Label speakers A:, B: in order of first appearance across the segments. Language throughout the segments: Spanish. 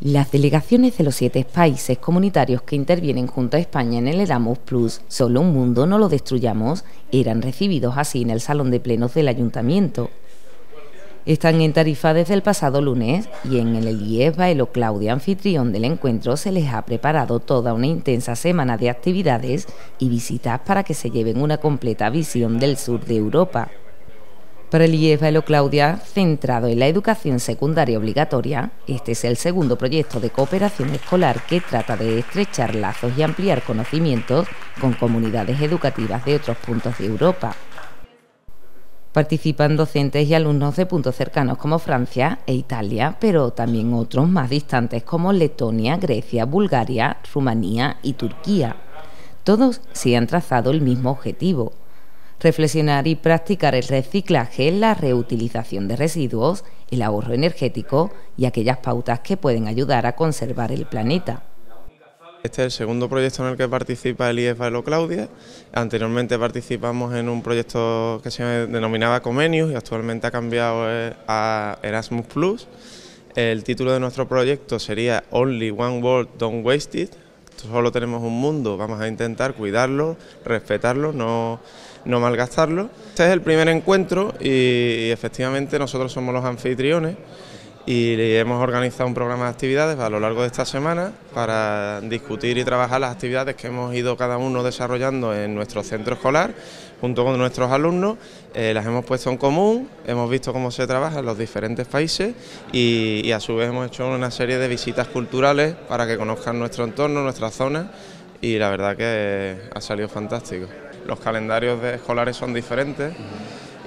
A: Las delegaciones de los siete países comunitarios que intervienen junto a España en el Erasmus Plus, Solo un Mundo No Lo Destruyamos, eran recibidos así en el Salón de Plenos del Ayuntamiento. Están en Tarifa desde el pasado lunes y en el IES Baelo Claudia, anfitrión del encuentro, se les ha preparado toda una intensa semana de actividades y visitas para que se lleven una completa visión del sur de Europa. Para el IES Baelo Claudia, centrado en la educación secundaria obligatoria, este es el segundo proyecto de cooperación escolar que trata de estrechar lazos y ampliar conocimientos con comunidades educativas de otros puntos de Europa. Participan docentes y alumnos de puntos cercanos como Francia e Italia, pero también otros más distantes como Letonia, Grecia, Bulgaria, Rumanía y Turquía. Todos se han trazado el mismo objetivo, reflexionar y practicar el reciclaje, la reutilización de residuos, el ahorro energético y aquellas pautas que pueden ayudar a conservar el planeta.
B: Este es el segundo proyecto en el que participa el Bailo Claudia. Anteriormente participamos en un proyecto que se denominaba Comenius y actualmente ha cambiado eh, a Erasmus. El título de nuestro proyecto sería Only One World, Don't Waste It. Solo tenemos un mundo, vamos a intentar cuidarlo, respetarlo, no, no malgastarlo. Este es el primer encuentro y efectivamente nosotros somos los anfitriones y hemos organizado un programa de actividades a lo largo de esta semana para discutir y trabajar las actividades que hemos ido cada uno desarrollando en nuestro centro escolar junto con nuestros alumnos, eh, las hemos puesto en común, hemos visto cómo se trabaja en los diferentes países y, a su vez hemos hecho una serie de visitas culturales para que conozcan nuestro entorno, nuestra zona y la verdad que ha salido fantástico. Los calendarios escolares son diferentes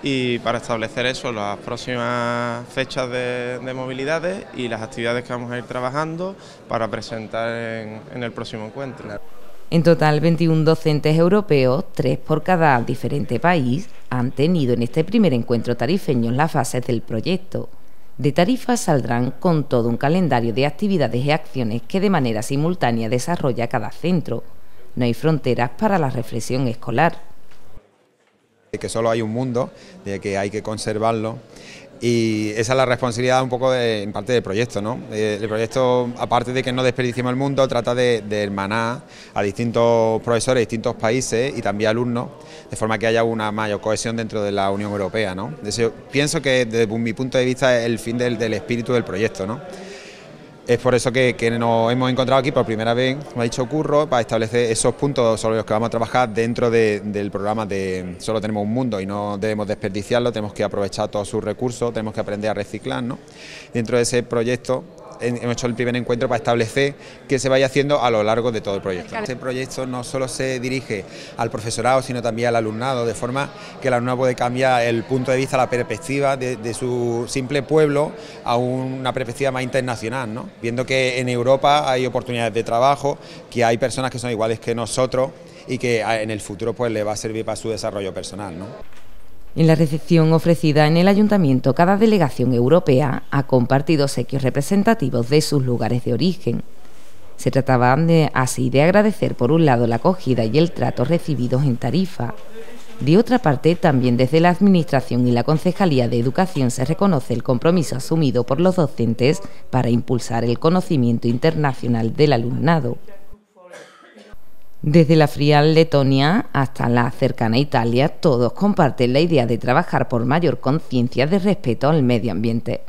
B: y para establecer eso, las próximas fechas de, movilidades y las actividades que vamos a ir trabajando para presentar en, el próximo encuentro.
A: En total, 21 docentes europeos, tres por cada diferente país, han tenido en este primer encuentro tarifeño las fases del proyecto. De tarifas saldrán con todo un calendario de actividades y acciones que de manera simultánea desarrolla cada centro. No hay fronteras para la reflexión escolar
C: que solo hay un mundo, de que hay que conservarlo y esa es la responsabilidad un poco de, en parte del proyecto. ¿no? Eh, el proyecto, aparte de que no desperdiciemos el mundo, trata de, hermanar a distintos profesores, distintos países y también alumnos, de forma que haya una mayor cohesión dentro de la Unión Europea. ¿no? pienso que desde mi punto de vista es el fin del, del espíritu del proyecto. ¿no? Es por eso que, nos hemos encontrado aquí por primera vez, como ha dicho Curro, para establecer esos puntos sobre los que vamos a trabajar dentro del programa de Solo tenemos un mundo y no debemos desperdiciarlo, tenemos que aprovechar todos sus recursos, tenemos que aprender a reciclar. ¿no? Dentro de ese proyecto hemos hecho el primer encuentro para establecer qué se vaya haciendo a lo largo de todo el proyecto. Este proyecto no solo se dirige al profesorado, sino también al alumnado, de forma que el alumnado puede cambiar el punto de vista, la perspectiva de, su simple pueblo a una perspectiva más internacional, ¿no? viendo que en Europa hay oportunidades de trabajo, que hay personas que son iguales que nosotros y que en el futuro pues le va a servir para su desarrollo personal. ¿no?
A: En la recepción ofrecida en el ayuntamiento, cada delegación europea ha compartido sequios representativos de sus lugares de origen. Se trataba así de agradecer por un lado la acogida y el trato recibidos en Tarifa. De otra parte, también desde la Administración y la Concejalía de Educación se reconoce el compromiso asumido por los docentes para impulsar el conocimiento internacional del alumnado. Desde la fría Letonia hasta la cercana Italia, todos comparten la idea de trabajar por mayor conciencia de respeto al medio ambiente.